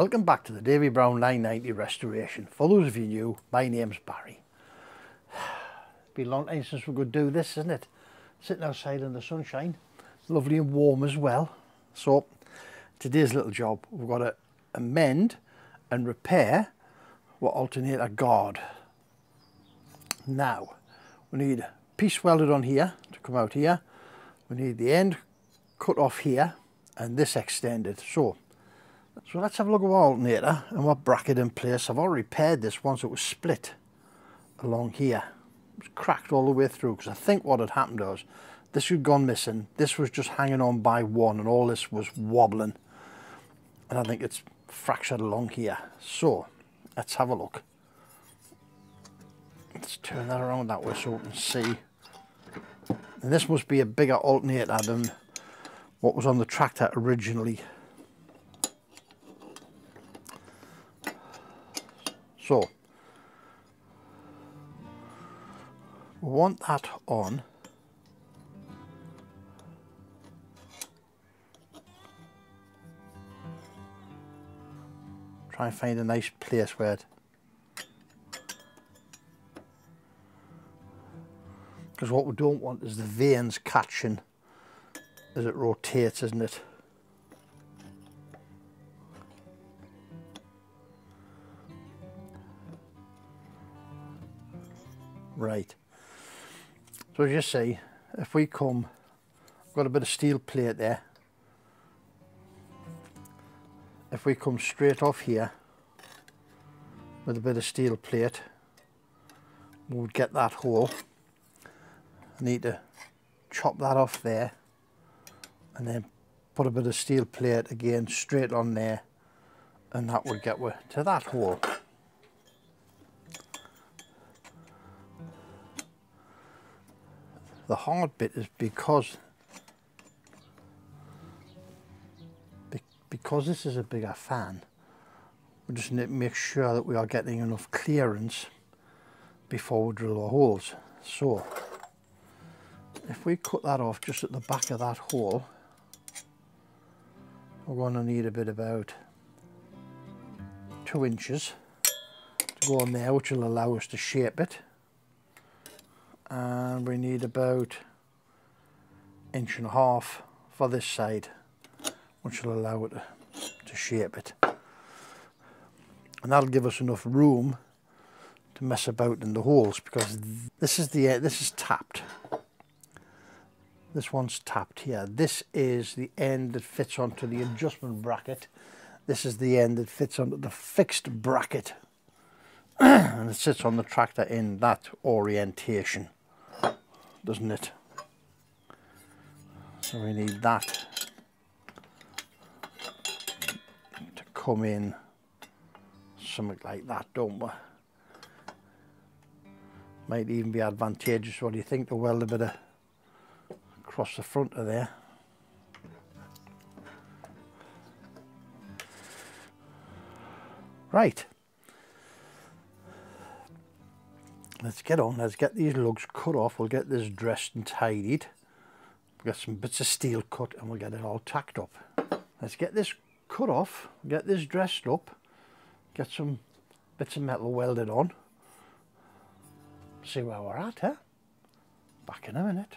Welcome back to the Davy Brown 990 restoration. For those of you new, my name's Barry. It's been a long time since we could do this, isn't it? Sitting outside in the sunshine, lovely and warm as well. So today's little job, we've got to amend and repair what alternator guard. Now, we need a piece welded on here to come out here. We need the end cut off here and this extended. So so let's have a look at our alternator and what bracket in place. I've already repaired this once it was split along here. It was cracked all the way through because I think what had happened was this had gone missing. This was just hanging on by one and all this was wobbling. And I think it's fractured along here. So let's have a look. Let's turn that around that way so we can see. And this must be a bigger alternator than what was on the tractor originally. So, want that on. Try and find a nice place where it because what we don't want is the vanes catching as it rotates isn't it Right. So as you see, if we come, got a bit of steel plate there. If we come straight off here with a bit of steel plate, we would get that hole. I need to chop that off there and then put a bit of steel plate again straight on there and that would get to that hole. The hard bit is because because this is a bigger fan we just need to make sure that we are getting enough clearance before we drill our holes. So if we cut that off just at the back of that hole we're going to need a bit about two inches to go on there which will allow us to shape it and we need about inch and a half for this side which will allow it to, shape it. And that'll give us enough room to mess about in the holes because this is the this is tapped. This one's tapped here. This is the end that fits onto the adjustment bracket. This is the end that fits onto the fixed bracket. And it sits on the tractor in that orientation doesn't it? So we need that to come in something like that, don't we? Might even be advantageous, what do you think, to weld a bit of across the front of there. Right. Let's get on, let's get these lugs cut off, we'll get this dressed and tidied. We'll get some bits of steel cut and we'll get it all tacked up. Let's get this cut off, get this dressed up, get some bits of metal welded on. See where we're at, huh? Back in a minute.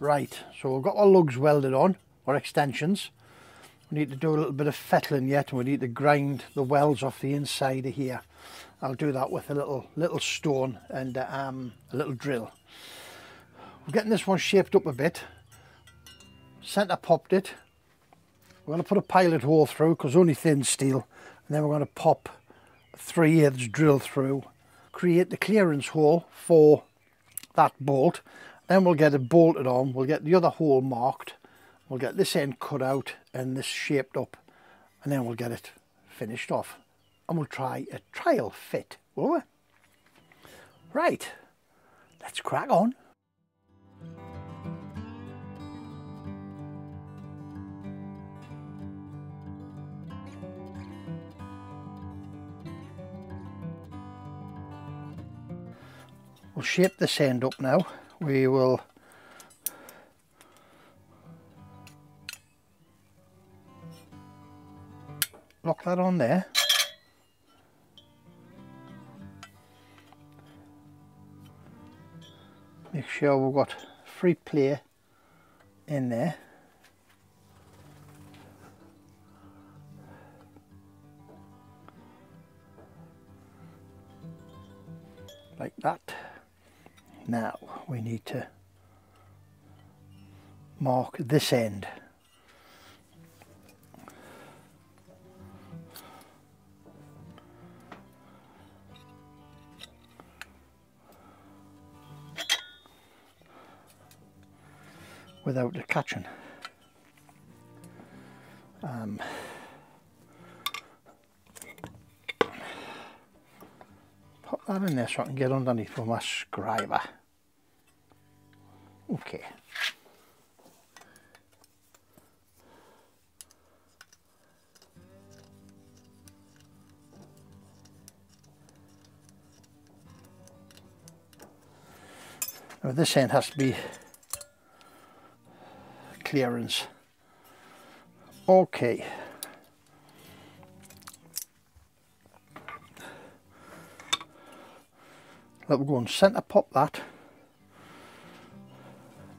Right, so we've got our lugs welded on, our extensions. We need to do a little bit of fettling yet and we need to grind the welds off the inside of here. I'll do that with a little little stone and um, a little drill. We're getting this one shaped up a bit. Centre popped it. We're going to put a pilot hole through because only thin steel. And then we're going to pop 3 eighths drill through. Create the clearance hole for that bolt. Then we'll get it bolted on. We'll get the other hole marked. We'll get this end cut out and this shaped up. And then we'll get it finished off. And we'll try a trial fit, will we? Right, let's crack on. We'll shape this end up now. We will lock that on there. Make sure we've got free play in there. Like that. Now we need to mark this end. without the catching. Um, pop that in there so I can get underneath with my scriber. Okay. Now this end has to be clearance. Okay. Let we go and centre pop that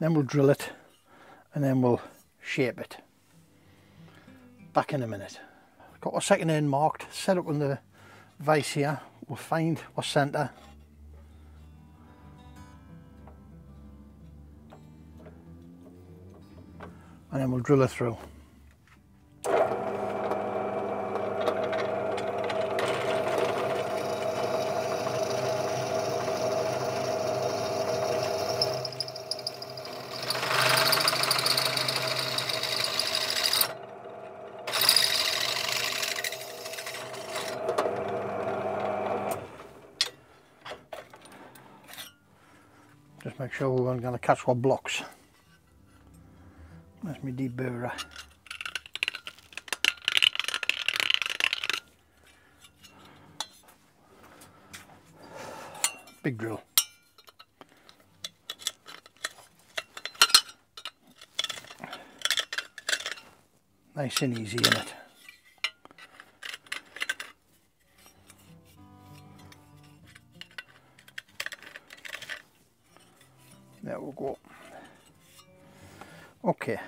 then we'll drill it and then we'll shape it. Back in a minute. Got our second end marked, set up on the vise here. We'll find our centre. And then we'll drill it through. Just make sure we're going to catch our blocks. That's my deburrer. Big drill. Nice and easy in it. There we go. Okay.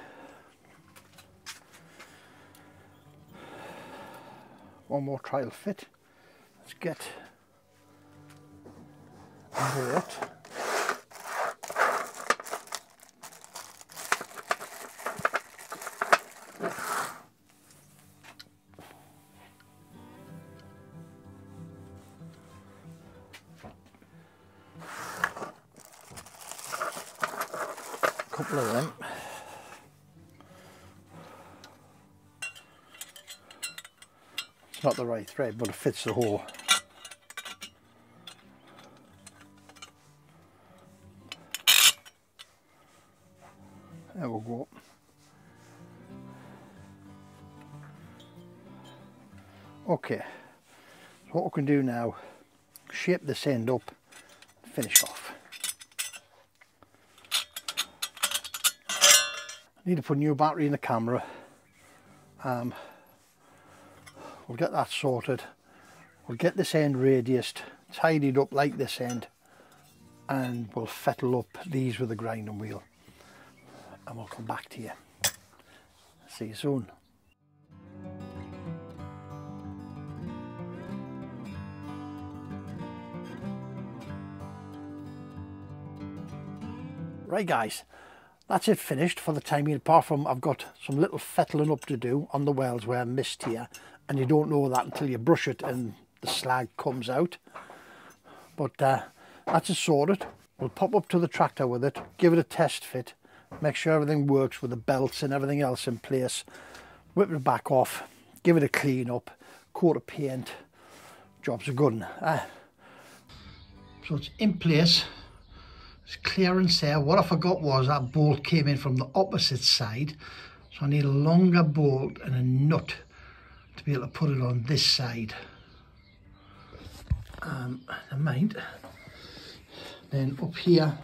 One more trial fit. Let's get that. Couple of them. It's not the right thread, but it fits the hole. There we go. Okay, so what we can do now, shape this end up, finish off. Need to put a new battery in the camera um, we'll get that sorted we'll get this end radiused tidied up like this end and we'll fettle up these with a grinding wheel and we'll come back to you. See you soon. Right guys, that's it finished for the time being apart from I've got some little fettling up to do on the wells where I missed here and you don't know that until you brush it and the slag comes out. But uh, that's it sorted. We'll pop up to the tractor with it give it a test fit make sure everything works with the belts and everything else in place whip it back off give it a clean up coat of paint. Jobs are good uh, so it's in place there's clearance there. What I forgot was that bolt came in from the opposite side. So I need a longer bolt and a nut to be able to put it on this side. Um, never mind. Then up here,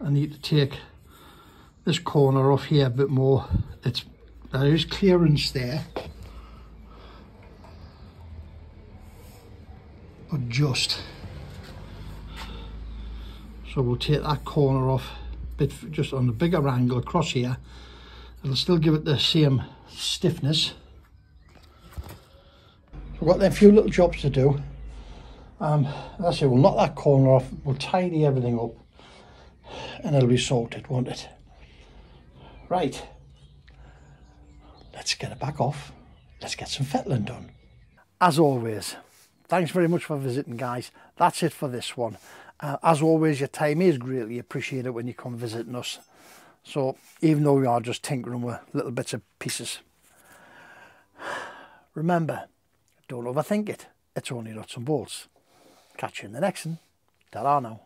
I need to take this corner off here a bit more. It's there is clearance there. But just. So we'll take that corner off bit just on the bigger angle across here it'll still give it the same stiffness. We've got a few little jobs to do. Um that's it we'll knock that corner off we'll tidy everything up and it'll be sorted won't it? Right. Let's get it back off. Let's get some fettling done. As always thanks very much for visiting guys. That's it for this one. Uh, as always your time is greatly appreciated when you come visiting us. So even though we are just tinkering with little bits of pieces remember don't overthink it. It's only nuts and bolts. Catch you in the next one. Ta now